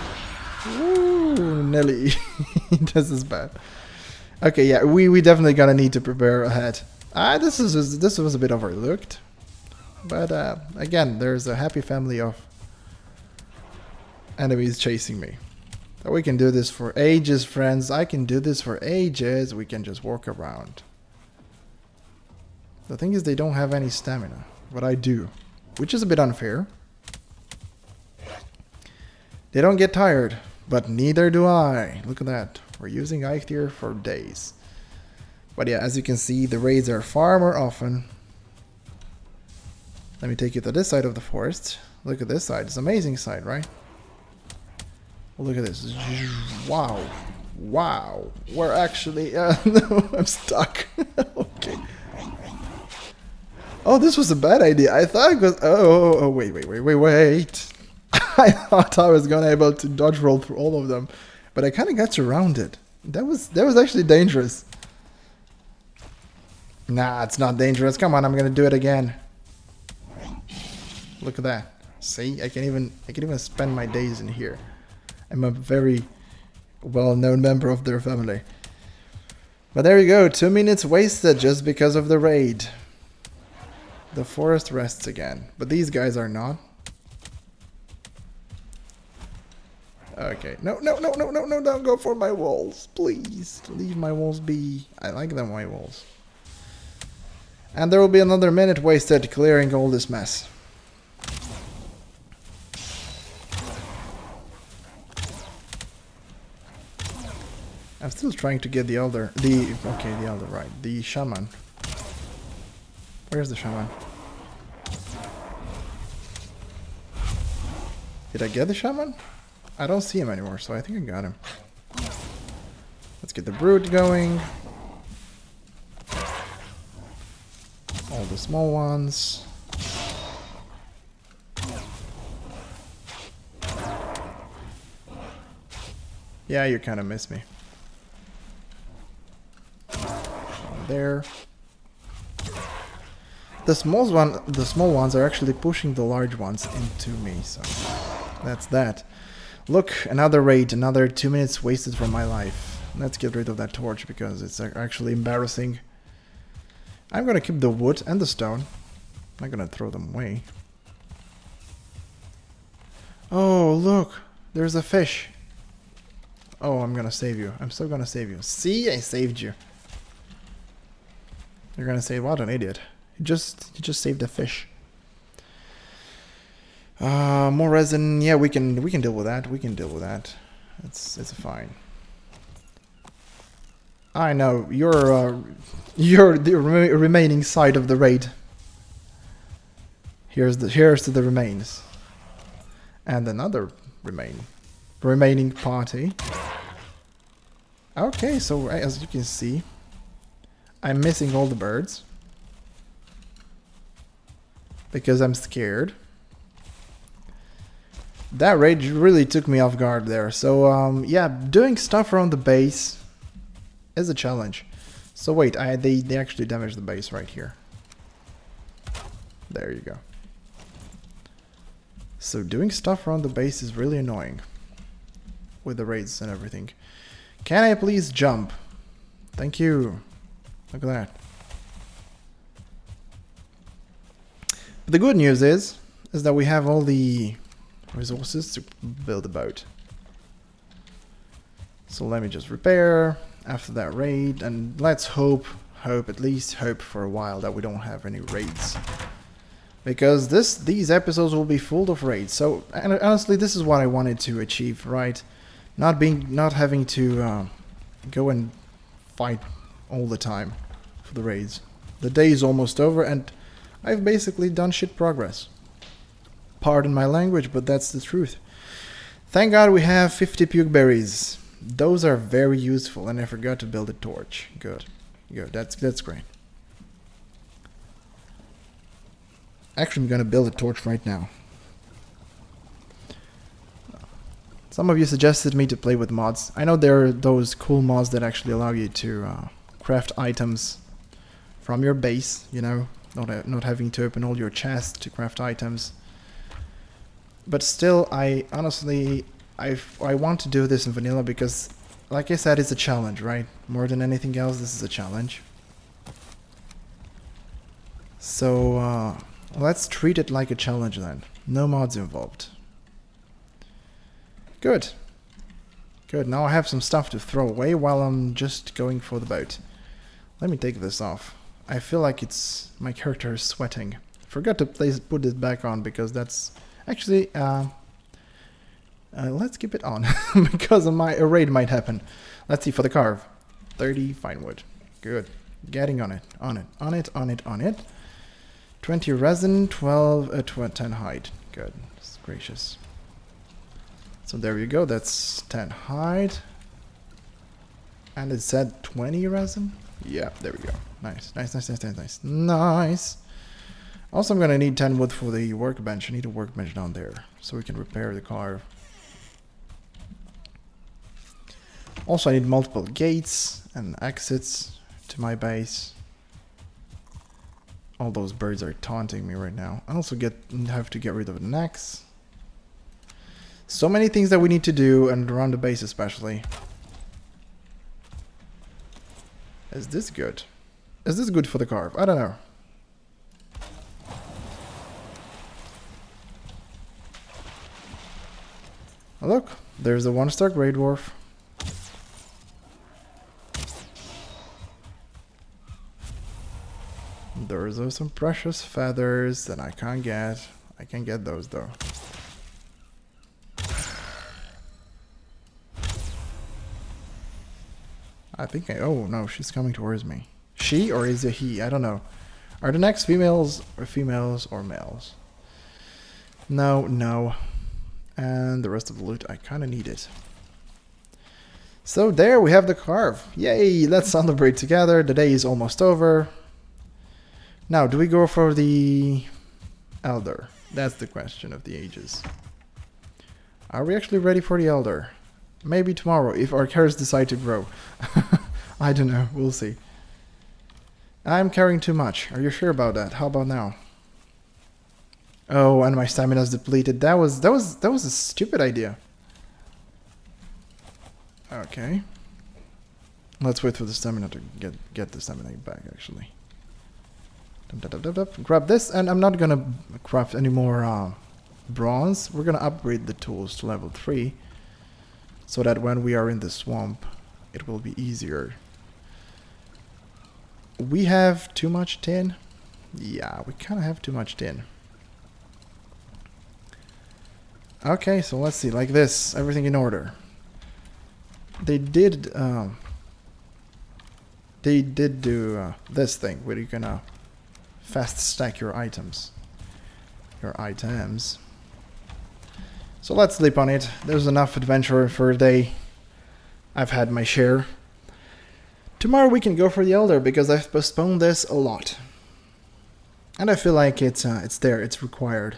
Ooh, Nelly. this is bad. Okay, yeah, we, we definitely gonna need to prepare ahead. Ah, this is this was a bit overlooked, but uh, again, there's a happy family of enemies chasing me. We can do this for ages, friends. I can do this for ages. We can just walk around. The thing is, they don't have any stamina, but I do, which is a bit unfair. They don't get tired, but neither do I. Look at that. We're using Eikthyr for days. But yeah, as you can see, the raids are far more often. Let me take you to this side of the forest. Look at this side. It's an amazing side, right? look at this. Wow. Wow. We're actually... Uh, no, I'm stuck. okay. Oh, this was a bad idea. I thought it was... Oh, oh, oh, wait, wait, wait, wait, wait. I thought I was gonna able to dodge roll through all of them, but I kind of got surrounded. That was that was actually dangerous. Nah, it's not dangerous. Come on, I'm gonna do it again. Look at that. See, I can even I can even spend my days in here. I'm a very well-known member of their family. But there you go, two minutes wasted just because of the raid. The forest rests again, but these guys are not. Okay, no, no, no, no, no, no, don't go for my walls, please. Leave my walls be. I like them, my walls. And there will be another minute wasted clearing all this mess. I'm still trying to get the elder, the, okay, the elder, right, the shaman. Where's the shaman? Did I get the shaman? I don't see him anymore, so I think I got him. Let's get the brood going. All the small ones. Yeah, you kind of miss me. there. The small one, the small ones are actually pushing the large ones into me, so that's that. Look, another raid, another two minutes wasted from my life. Let's get rid of that torch because it's uh, actually embarrassing. I'm gonna keep the wood and the stone. I'm not gonna throw them away. Oh, look, there's a fish. Oh, I'm gonna save you. I'm still gonna save you. See, I saved you. You're gonna say, "What an idiot! He just he just saved a fish." Uh, more resin. Yeah, we can we can deal with that. We can deal with that. It's it's fine. I know you're uh, you're the re remaining side of the raid. Here's the here's to the remains, and another remain remaining party. Okay, so as you can see, I'm missing all the birds. Because I'm scared. That rage really took me off guard there. So, um, yeah, doing stuff around the base is a challenge. So wait, I, they, they actually damaged the base right here. There you go. So doing stuff around the base is really annoying. With the raids and everything. Can I please jump? Thank you. Look at that. But the good news is, is that we have all the resources to build a boat. So let me just repair after that raid and let's hope, hope, at least hope for a while that we don't have any raids. Because this, these episodes will be full of raids. So and honestly, this is what I wanted to achieve, right? Not being, not having to uh, go and fight all the time for the raids. The day is almost over and I've basically done shit progress. Pardon my language, but that's the truth. Thank God we have 50 puke berries. Those are very useful and I forgot to build a torch. Good. Good. That's that's great. Actually, I'm gonna build a torch right now. Some of you suggested me to play with mods. I know there are those cool mods that actually allow you to uh, craft items from your base, you know, not, not having to open all your chests to craft items. But still, I honestly, I, I want to do this in vanilla because, like I said, it's a challenge, right? More than anything else, this is a challenge. So, uh, let's treat it like a challenge then. No mods involved. Good. Good, now I have some stuff to throw away while I'm just going for the boat. Let me take this off. I feel like it's my character is sweating. Forgot to place put it back on because that's actually uh, uh, let's keep it on because my a raid might happen. Let's see for the Karve. 30 fine wood. Good. Getting on it, on it, on it, on it, on it. 20 resin, 12, uh, 12 10 hide. Good. That's gracious. So there you go. That's 10 hide. And it said 20 resin? Yeah, there we go. Nice, nice, nice, nice, nice, nice. Nice. Also, I'm gonna need 10 wood for the workbench. I need a workbench down there so we can repair the car. Also, I need multiple gates and exits to my base. All those birds are taunting me right now. I also get have to get rid of the necks. So many things that we need to do and around the base especially. Is this good? Is this good for the Karve? I don't know. Look, there's a one-star Greydwarf. There's are some precious feathers that I can't get. I can get those though. I think I... Oh, no, she's coming towards me. She or is it he? I don't know. Are the necks females or females or males? No, no. And the rest of the loot, I kind of need it. So there we have the Karve. Yay, let's celebrate together. The day is almost over. Now, do we go for the Elder? That's the question of the ages. Are we actually ready for the Elder? Maybe tomorrow, if our carrots decide to grow. I don't know, we'll see. I'm carrying too much. Are you sure about that? How about now? Oh, and my stamina is depleted. That was that was that was a stupid idea. Okay. Let's wait for the stamina to get get the stamina back actually. Grab this, and I'm not gonna craft any more uh, bronze. We're gonna upgrade the tools to level 3 so that when we are in the swamp it will be easier. We have too much tin? Yeah, we kind of have too much tin. Okay, so let's see, like this, everything in order. They did, um, they did do uh, this thing where you can uh, fast stack your items. Your items. So let's sleep on it. There's enough adventure for a day. I've had my share. Tomorrow we can go for the Elder because I've postponed this a lot. And I feel like it's uh, it's there, it's required.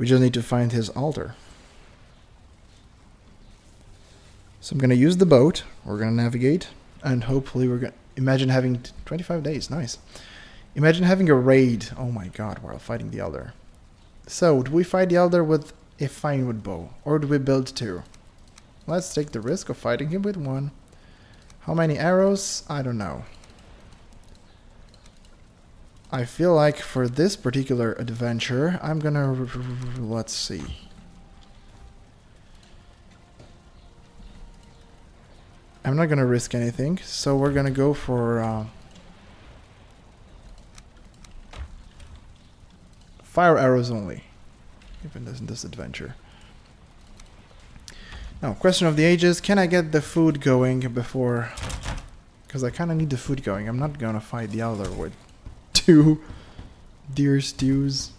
We just need to find his altar. So I'm gonna use the boat, we're gonna navigate, and hopefully we're gonna imagine having 25 days, nice. Imagine having a raid, oh my god, while fighting the Elder. So, do we fight the Elder with a fine wood bow, or do we build two? Let's take the risk of fighting him with one. How many arrows? I don't know. I feel like for this particular adventure, I'm gonna... let's see. I'm not gonna risk anything, so we're gonna go for... Uh, fire arrows only even this, this adventure. Now, question of the ages, can I get the food going before... Because I kind of need the food going. I'm not to fight the other with two deer stews.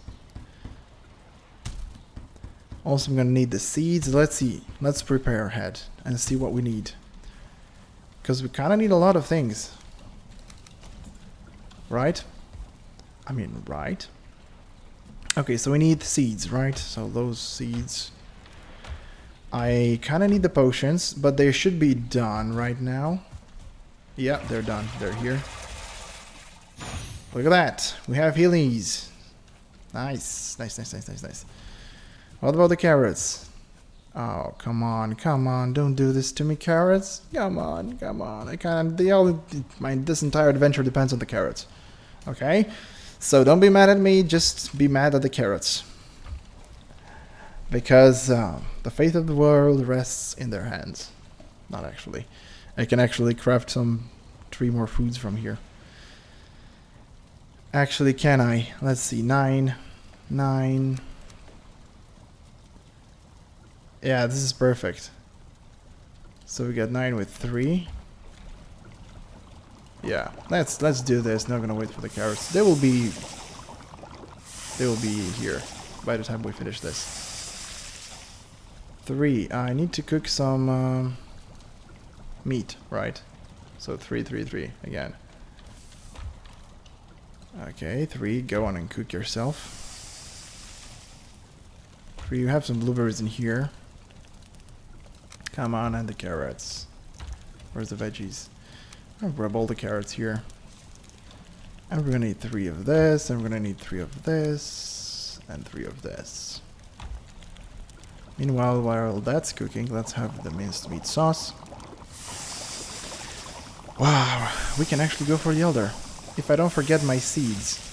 Also, I'm to need the seeds. Let's see. Let's prepare ahead and see what we need. Because we kind of need a lot of things. Right? I mean, right? Okay, so we need seeds, right? So those seeds. I kind of need the potions, but they should be done right now. Yeah, they're done. They're here. Look at that. We have healies. Nice. Nice, nice, nice, nice, nice. What about the carrots? Oh, come on, come on. Don't do this to me, carrots. Come on, come on. I can't. The all my this entire adventure depends on the carrots. Okay? So don't be mad at me, just be mad at the carrots. Because uh, the fate of the world rests in their hands. Not actually. I can actually craft some three more foods from here. Actually, can I? Let's see. Nine. Nine. Yeah, this is perfect. So we got nine with three. Yeah, let's let's do this. Not gonna wait for the carrots. They will be they will be here by the time we finish this. Three. I need to cook some um, meat, right? So three, three, three again. Okay, three. Go on and cook yourself. Three, you have some blueberries in here. Come on, and the carrots. Where's the veggies? I'll grab all the carrots here. And we're gonna need three of this, and we're gonna need three of this, and three of this. Meanwhile, while that's cooking, let's have the minced meat sauce. Wow, we can actually go for the elder. If I don't forget my seeds.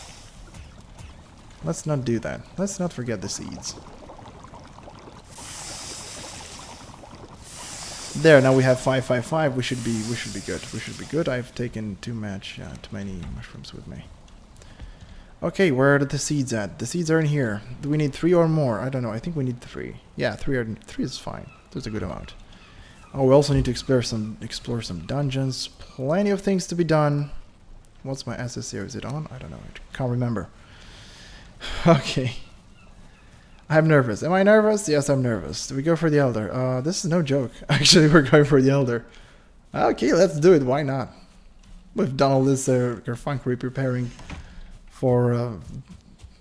Let's not do that. Let's not forget the seeds. There, now we have 555. We should be we should be good. We should be good. I've taken too much uh, too many mushrooms with me. Okay, where are the seeds at? The seeds are in here. Do we need three or more? I don't know. I think we need three. Yeah, three are three is fine. There's a good amount. Oh, we also need to explore some explore some dungeons. Plenty of things to be done. What's my SSR? Is it on? I don't know. I can't remember. okay. I'm nervous. Am I nervous? Yes, I'm nervous. Do we go for the Elder? Uh, this is no joke. Actually, we're going for the Elder. Okay, let's do it. Why not? We've done all this uh, preparing for uh,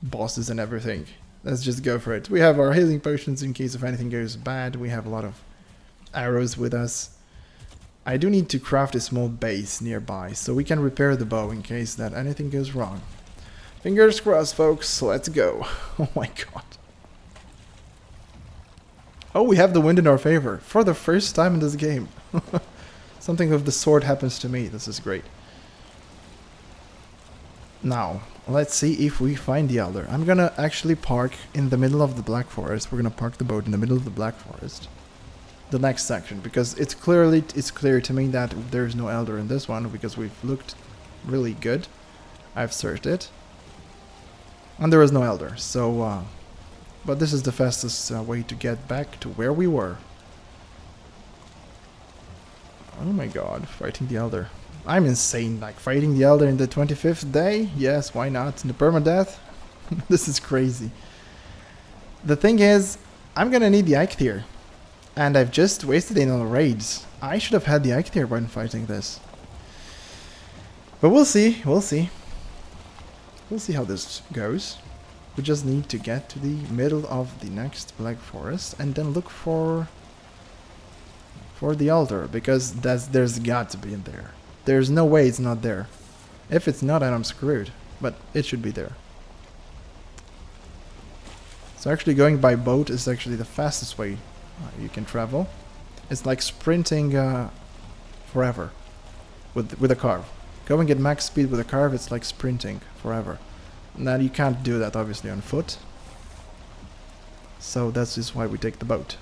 bosses and everything. Let's just go for it. We have our healing potions in case if anything goes bad. We have a lot of arrows with us. I do need to craft a small base nearby so we can repair the bow in case that anything goes wrong. Fingers crossed, folks. Let's go. Oh my god. Oh, we have the wind in our favor for the first time in this game. Something of the sort happens to me. This is great. Now, let's see if we find the Elder. I'm gonna actually park in the middle of the Black Forest. We're gonna park the boat in the middle of the Black Forest. The next section, because it's clearly it's clear to me that there's no Elder in this one because we've looked really good. I've searched it. And there is no Elder, so uh, but this is the fastest uh, way to get back to where we were. Oh my god, fighting the Elder. I'm insane, like fighting the Elder in the 25th day? Yes, why not? In the permadeath? this is crazy. The thing is, I'm gonna need the Eikthyr. And I've just wasted on raids. I should have had the Eikthyr when fighting this. But we'll see, we'll see. We'll see how this goes. We just need to get to the middle of the next Black Forest and then look for for the altar because that's there's got to be in there. There's no way it's not there. If it's not, then I'm screwed. But it should be there. So actually going by boat is actually the fastest way you can travel. It's like sprinting uh, forever with with a car. Going at max speed with a Karve, it's like sprinting forever. Now you can't do that obviously on foot. So that's just why we take the boat.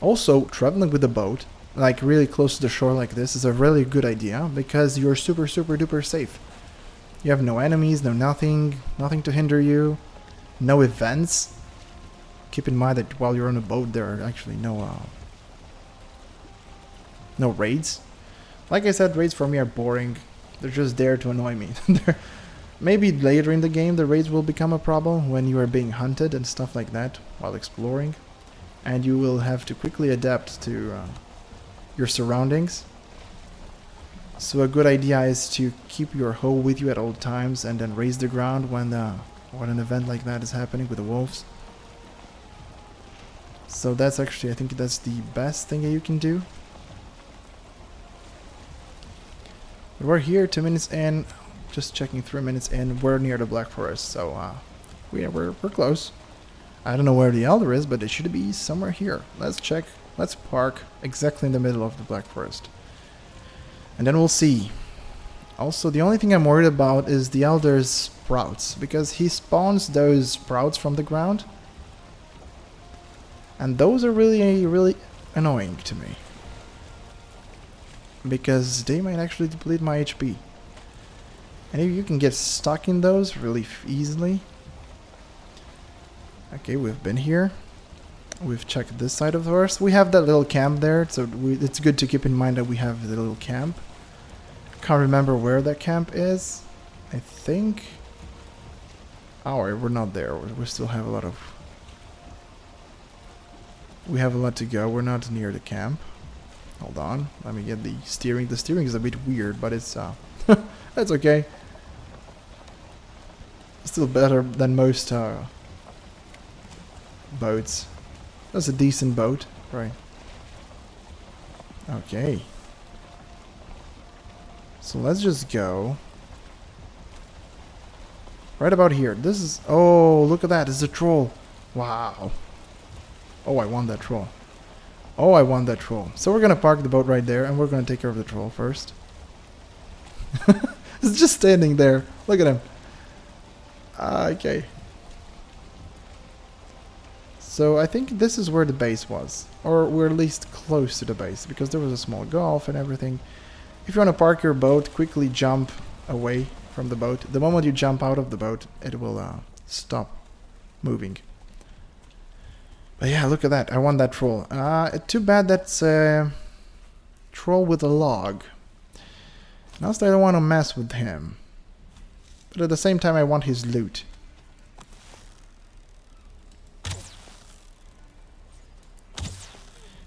Also, traveling with the boat, like really close to the shore like this, is a really good idea because you're super super duper safe. You have no enemies, no nothing, nothing to hinder you, no events. Keep in mind that while you're on a boat there are actually no uh, no raids. Like I said, raids for me are boring. They're just there to annoy me. Maybe later in the game the raids will become a problem when you are being hunted and stuff like that while exploring. And you will have to quickly adapt to uh, your surroundings. So a good idea is to keep your hoe with you at all times and then raise the ground when, uh, when an event like that is happening with the wolves. So that's actually, I think that's the best thing that you can do. We're here, two minutes in just checking three minutes in. We're near the Black Forest, so uh, we, we're, we're close. I don't know where the Elder is, but it should be somewhere here. Let's check. Let's park exactly in the middle of the Black Forest. And then we'll see. Also, the only thing I'm worried about is the Elder's sprouts, because he spawns those sprouts from the ground. And those are really, really annoying to me. Because they might actually deplete my HP. And you can get stuck in those really easily. Okay, we've been here. We've checked this side of the horse. We have that little camp there, so we, it's good to keep in mind that we have the little camp. Can't remember where that camp is. I think... Oh, we're not there. We still have a lot of... We have a lot to go. We're not near the camp. Hold on. Let me get the steering. The steering is a bit weird, but it's... uh, That's okay. Still better than most uh, boats. That's a decent boat, right? Okay. So let's just go. Right about here. This is... Oh, look at that. It's a troll. Wow. Oh, I want that troll. Oh, I want that troll. So we're going to park the boat right there, and we're going to take care of the troll first. it's just standing there. Look at him. Uh, okay. So I think this is where the base was. Or we're at least close to the base, because there was a small gulf and everything. If you want to park your boat, quickly jump away from the boat. The moment you jump out of the boat, it will uh, stop moving. But yeah, look at that. I want that troll. Uh, too bad that's a troll with a log. Now I don't want to mess with him. But at the same time, I want his loot.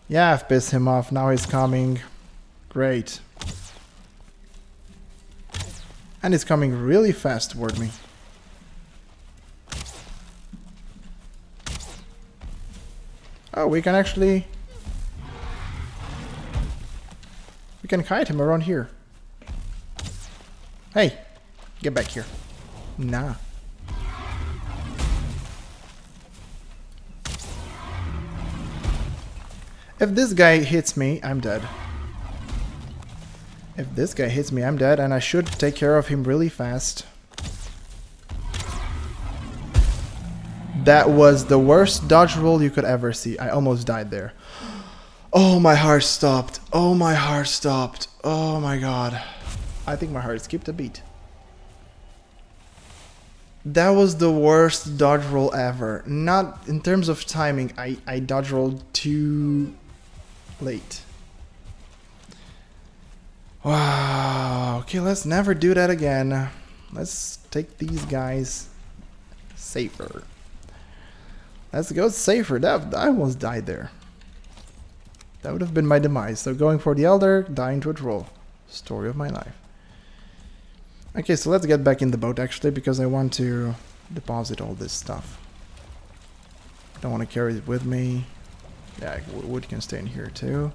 Yeah, I've pissed him off. Now he's coming. Great. And he's coming really fast toward me. Oh, we can actually... We can kite him around here. Hey, get back here. Nah. If this guy hits me, I'm dead. If this guy hits me, I'm dead, and I should take care of him really fast. That was the worst dodge roll you could ever see. I almost died there. Oh, my heart stopped. Oh, my heart stopped. Oh my god. I think my heart skipped a beat. That was the worst dodge roll ever. Not in terms of timing, I, I dodge rolled too late. Wow. Okay, let's never do that again. Let's take these guys safer. Let's go safer. That I almost died there. That would have been my demise. So going for the Elder, dying to a troll. Story of my life. Okay, so let's get back in the boat actually because I want to deposit all this stuff. Don't want to carry it with me. Yeah, wood can stay in here too.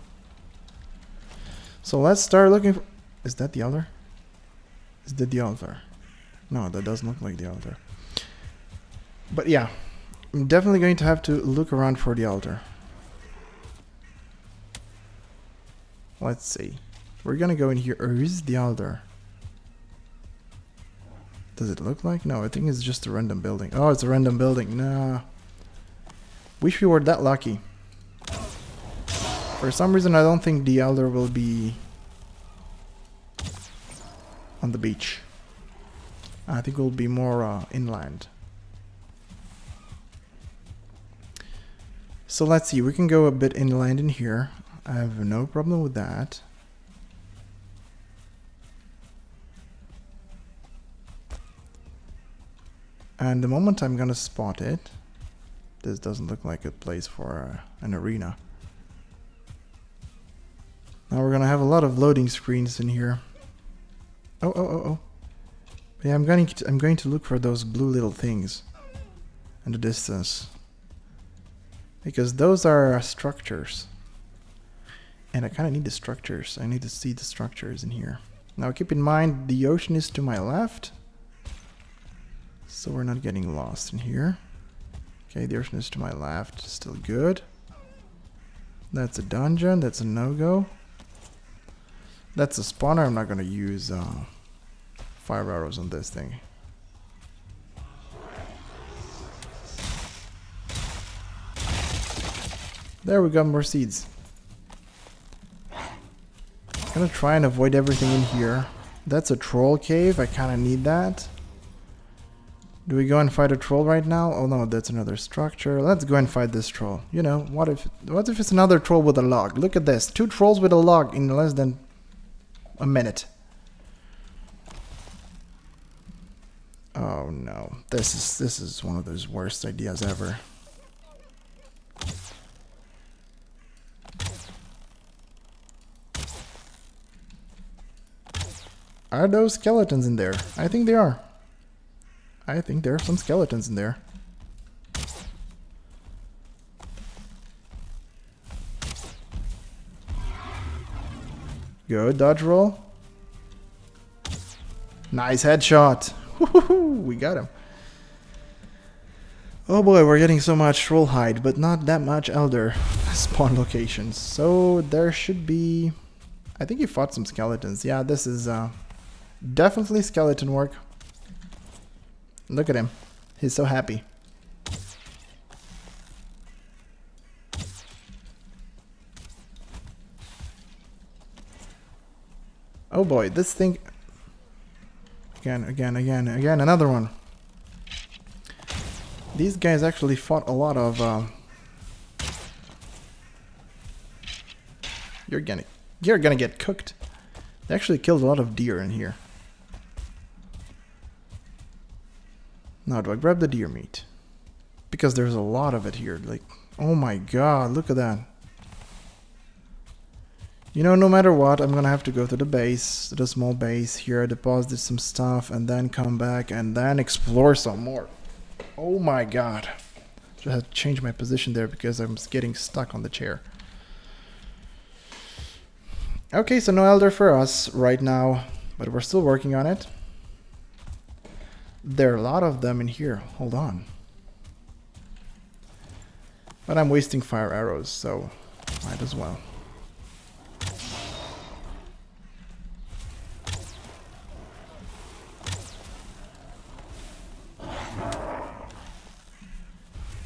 So let's start looking for... Is that the Elder? Is that the Elder? No, that doesn't look like the Elder. But yeah, I'm definitely going to have to look around for the altar. Let's see. We're gonna go in here. Or is the altar? Does it look like? No, I think it's just a random building. Oh, it's a random building. Nah. Wish we were that lucky. For some reason, I don't think the Elder will be on the beach. I think it will be more uh, inland. So let's see, we can go a bit inland in here. I have no problem with that. And the moment I'm gonna spot it, this doesn't look like a place for uh, an arena. Now we're gonna have a lot of loading screens in here. Oh, oh, oh, oh. Yeah, I'm going to, I'm going to look for those blue little things in the distance. Because those are structures. And I kind of need the structures. I need to see the structures in here. Now keep in mind the ocean is to my left. So we're not getting lost in here. Okay, the ocean is to my left. Still good. That's a dungeon. That's a no-go. That's a spawner. I'm not going to use uh, fire arrows on this thing. There we got more seeds. I'm gonna try and avoid everything in here. That's a troll cave. I kind of need that. Do we go and fight a troll right now? Oh no, that's another structure. Let's go and fight this troll. You know, what if what if it's another troll with a log? Look at this. Two trolls with a log in less than a minute. Oh no. This is this is one of those worst ideas ever. Are those skeletons in there? I think they are. I think there are some skeletons in there. Good dodge roll. Nice headshot. we got him. Oh boy, we're getting so much troll hide, but not that much elder spawn locations. So there should be... I think he fought some skeletons. Yeah, this is uh, definitely skeleton work. Look at him. He's so happy. Oh boy, this thing... Again, again, again, again, another one. These guys actually fought a lot of... Uh, you're gonna... You're gonna get cooked. They actually killed a lot of deer in here. Now, do I grab the deer meat? Because there's a lot of it here. Like, oh my god, look at that. You know, no matter what, I'm gonna have to go to the base, to the small base here, deposit some stuff, and then come back and then explore some more. Oh my god. Just had to change my position there because I'm getting stuck on the chair. Okay, so no elder for us right now, but we're still working on it. There are a lot of them in here. Hold on. But I'm wasting fire arrows, so might as well.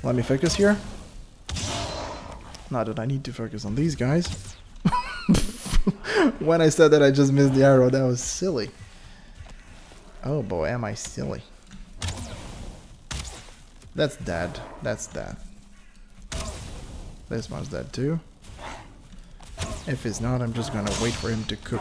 Let me focus here. Not that I need to focus on these guys. when I said that I just missed the arrow, that was silly. Oh boy, am I silly. That's dead. That's dead. This one's dead too. If it's not, I'm just gonna wait for him to cook.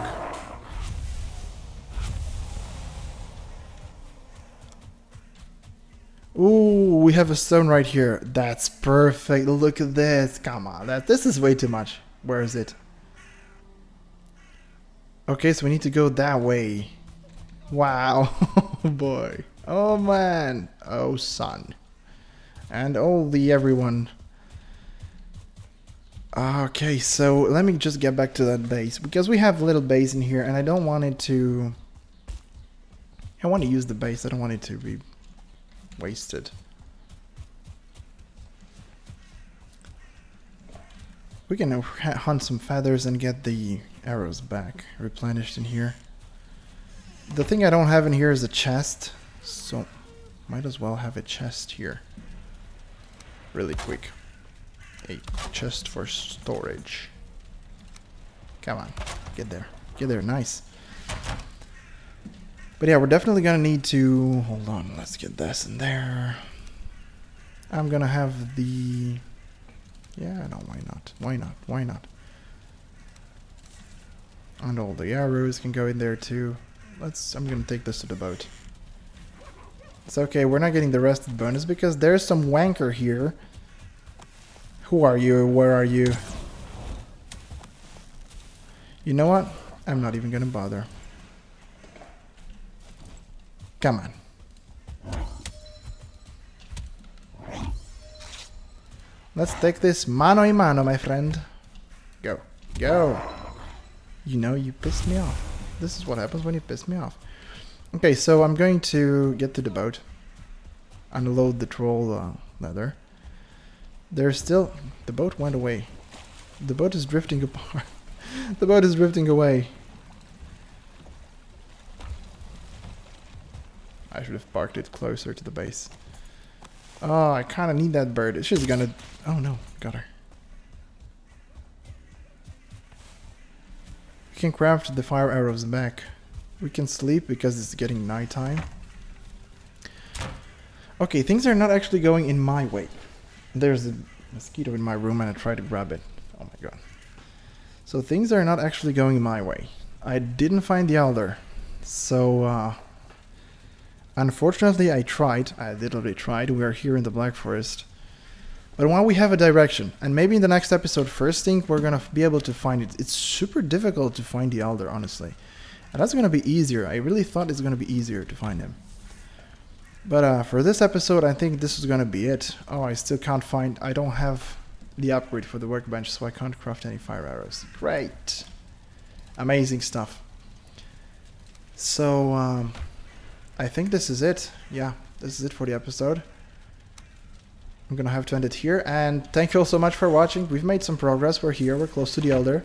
Ooh, we have a stone right here. That's perfect. Look at this. Come on. That this is way too much. Where is it? Okay, so we need to go that way. Wow. boy. Oh man. Oh son. And all the everyone. Okay, so let me just get back to that base. Because we have little base in here and I don't want it to... I want to use the base. I don't want it to be wasted. We can hunt some feathers and get the arrows back replenished in here. The thing I don't have in here is a chest, so might as well have a chest here. Really quick. A chest for storage. Come on, get there. Get there, nice. But yeah, we're definitely gonna need to... Hold on, let's get this in there. I'm gonna have the... Yeah, no, why not? Why not? Why not? And all the arrows can go in there too. Let's... I'm gonna take this to the boat. It's okay, we're not getting the rested bonus because there's some wanker here. Who are you? Where are you? You know what? I'm not even gonna bother. Come on. Let's take this mano a mano, my friend. Go. Go. You know, you pissed me off. This is what happens when you piss me off. Okay, so I'm going to get to the boat. Unload the troll uh, leather. There's still... The boat went away. The boat is drifting apart. the boat is drifting away. I should have parked it closer to the base. Oh, I kind of need that bird. It's just gonna... Oh no, got her. We can craft the fire arrows back. We can sleep because it's getting nighttime. Okay, things are not actually going in my way. There's a mosquito in my room and I try to grab it. Oh my god. So things are not actually going my way. I didn't find the elder. So, uh, Unfortunately, I tried. I literally tried. We are here in the Black Forest. But while we have a direction. And maybe in the next episode, first thing, we're to be able to find it. It's super difficult to find the Elder, honestly. That's going to be easier. I really thought it's going to be easier to find him. But uh, for this episode, I think this is gonna be it. Oh, I still can't find. I don't have the upgrade for the workbench, so I can't craft any fire arrows. Great, amazing stuff. So um, I think this is it. Yeah, this is it for the episode. I'm gonna have to end it here. And thank you all so much for watching. We've made some progress. We're here. We're close to the Elder.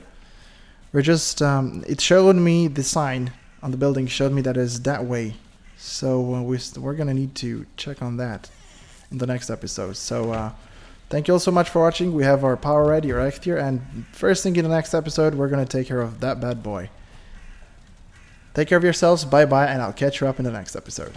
We're just. Um, it showed me the sign on the building. Showed me that is that way. So uh, we we're gonna need to check on that in the next episode. So uh, thank you all so much for watching. We have our power ready, our here, and first thing in the next episode, we're gonna take care of that bad boy. Take care of yourselves. Bye bye, and I'll catch you up in the next episode.